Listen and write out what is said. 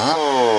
Ah.